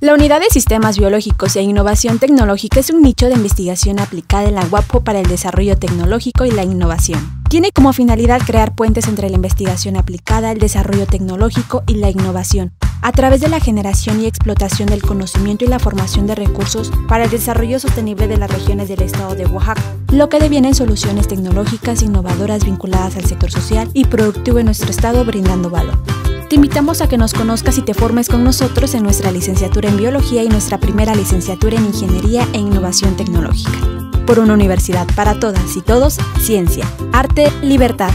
La Unidad de Sistemas Biológicos e Innovación Tecnológica es un nicho de investigación aplicada en la UAPO para el desarrollo tecnológico y la innovación. Tiene como finalidad crear puentes entre la investigación aplicada, el desarrollo tecnológico y la innovación, a través de la generación y explotación del conocimiento y la formación de recursos para el desarrollo sostenible de las regiones del estado de Oaxaca, lo que deviene en soluciones tecnológicas innovadoras vinculadas al sector social y productivo en nuestro estado brindando valor. Te invitamos a que nos conozcas y te formes con nosotros en nuestra licenciatura en Biología y nuestra primera licenciatura en Ingeniería e Innovación Tecnológica. Por una universidad para todas y todos, ciencia, arte, libertad.